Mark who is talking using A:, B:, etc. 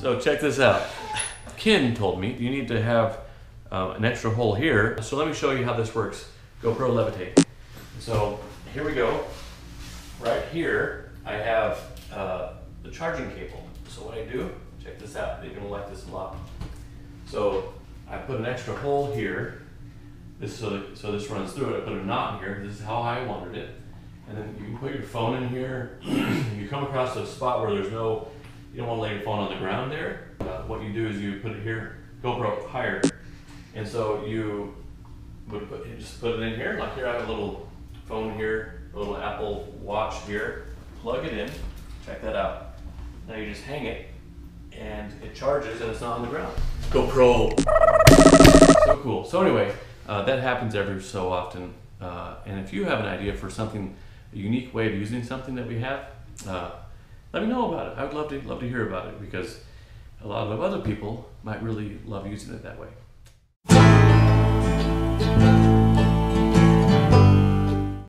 A: So check this out. Ken told me you need to have uh, an extra hole here. So let me show you how this works. GoPro Levitate. So here we go. Right here, I have uh, the charging cable. So what I do, check this out. You're gonna like this a lot. So I put an extra hole here. This so, so this runs through it. I put a knot in here. This is how I wanted it. And then you can put your phone in here. you come across a spot where there's no, you don't want to lay your phone on the ground there. Uh, what you do is you put it here, GoPro higher, and so you would put, you just put it in here. Like here, I have a little phone here, a little Apple Watch here. Plug it in. Check that out. Now you just hang it, and it charges, and it's not on the ground. GoPro. So cool. So anyway, uh, that happens every so often. Uh, and if you have an idea for something, a unique way of using something that we have, uh, let me know about it. I would love to love to hear about it because a lot of other people might really love using it that way.